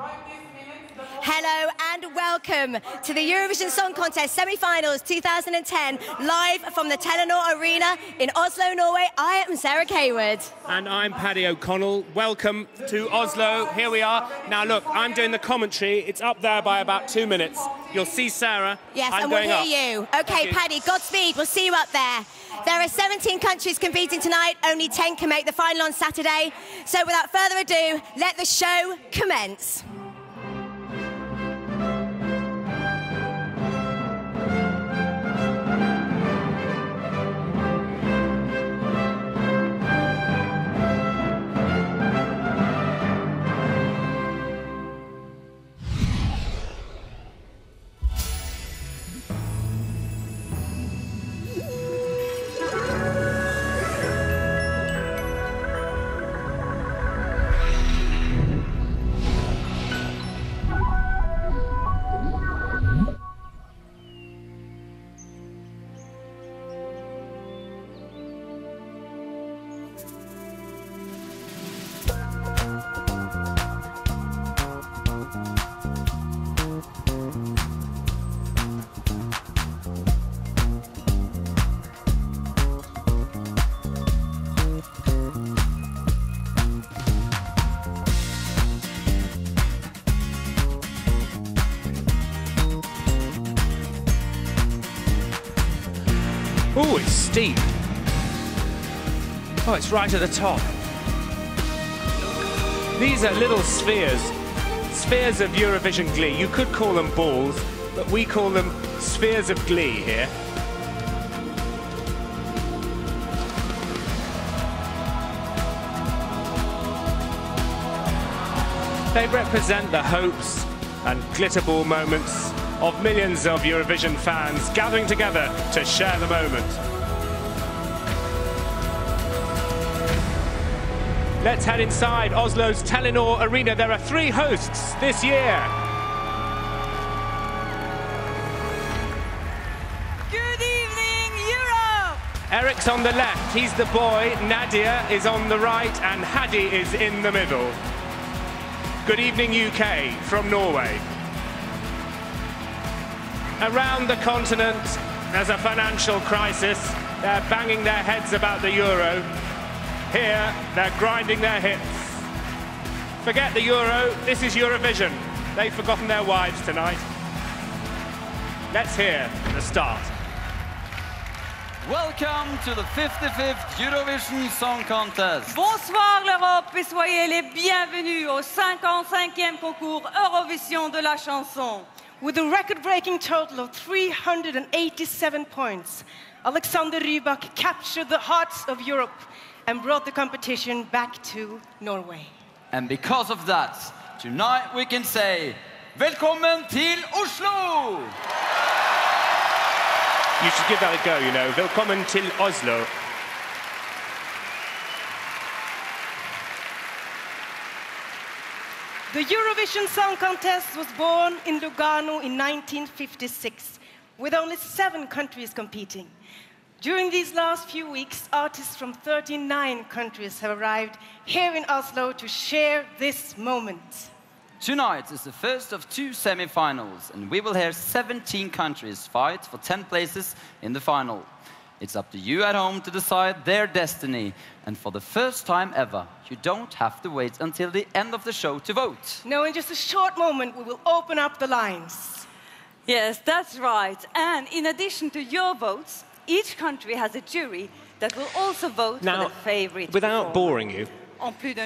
Hello and welcome to the Eurovision Song Contest semi-finals 2010, live from the Telenor Arena in Oslo, Norway. I am Sarah Cawood. And I'm Paddy O'Connell. Welcome to Oslo. Here we are. Now look, I'm doing the commentary. It's up there by about two minutes. You'll see Sarah. Yes, I'm and we'll hear up. you. Okay. Paddy, Godspeed. We'll see you up there. There are 17 countries competing tonight. Only 10 can make the final on Saturday. So without further ado, let the show commence. Oh, it's steep. Oh, it's right at the top. These are little spheres, spheres of Eurovision glee. You could call them balls, but we call them spheres of glee here. They represent the hopes and glitterball moments of millions of Eurovision fans gathering together to share the moment. Let's head inside Oslo's Telenor Arena. There are three hosts this year. Good evening, Europe! Erik's on the left, he's the boy. Nadia is on the right, and Haddy is in the middle. Good evening, UK, from Norway. Around the continent, there's a financial crisis. They're banging their heads about the euro. Here, they're grinding their hips. Forget the euro, this is Eurovision. They've forgotten their wives tonight. Let's hear the start. Welcome to the 55th Eurovision Song Contest. Bonsoir l'Europe et soyez les bienvenus au 55e concours Eurovision de la chanson. With a record-breaking total of 387 points, Alexander Rybak captured the hearts of Europe and brought the competition back to Norway. And because of that, tonight we can say Velkommen til Oslo! You should give that a go, you know. Velkommen til Oslo. The Eurovision Song Contest was born in Lugano in 1956, with only seven countries competing. During these last few weeks, artists from 39 countries have arrived here in Oslo to share this moment. Tonight is the first of two semi-finals, and we will hear 17 countries fight for 10 places in the final. It's up to you at home to decide their destiny, and for the first time ever, you don't have to wait until the end of the show to vote. Now, in just a short moment, we will open up the lines. Yes, that's right. And in addition to your votes, each country has a jury that will also vote for Now, their favorite without performer. boring you, En plus d'un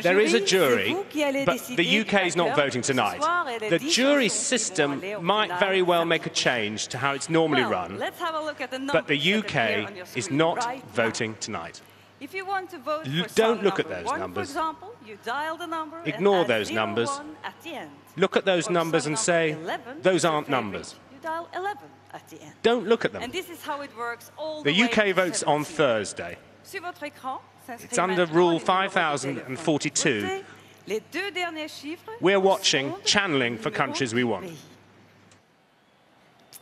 there is a jury, vous qui allez but the UK is not voting tonight. soir et les The jury chansons qui vont system might very well make a change to how it's normally run, let's have a look at the but the numbers that appear UK is not voting tonight. If you want to vote L- for don't look at those one, numbers. For example, you dial the number Ignore those numbers. At. Look at those Or numbers and say, 11, those aren't numbers. You dial 11 at the end. Don't look at them. And this is how it works all The the UK votes on Thursday. Sur votre écran, s'inscrit It's under Rule les numéros de 5042. téléphone. Votez. Les deux derniers chiffres We're watching, channeling for countries we want. pays.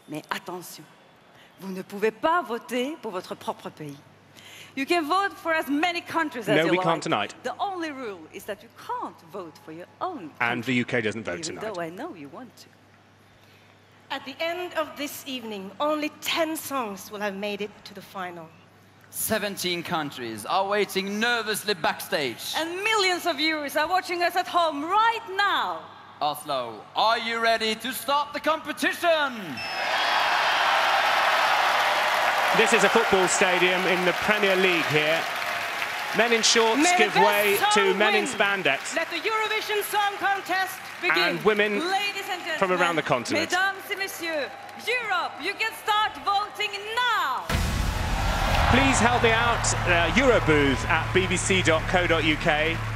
Mais attention, vous ne pouvez pas voter pour votre propre pays. You can vote for as many countries as No, you we like. can't tonight. The only rule is that you can't vote for your own Country, And the UK doesn't vote even tonight. though I know you want to. At the end of this evening, only 10 songs will have made it to the final. 17 countries are waiting nervously backstage. And millions of viewers are watching us at home right now. Oslo, are you ready to start the competition? This is a football stadium in the Premier League here. Men in shorts May give way to men in spandex. Let the Eurovision Song Contest begin. And women Ladies and gentlemen, from around the continent. Mesdames et messieurs, Europe, you can start voting now. Please help me out, uh, Eurobooth at bbc.co.uk.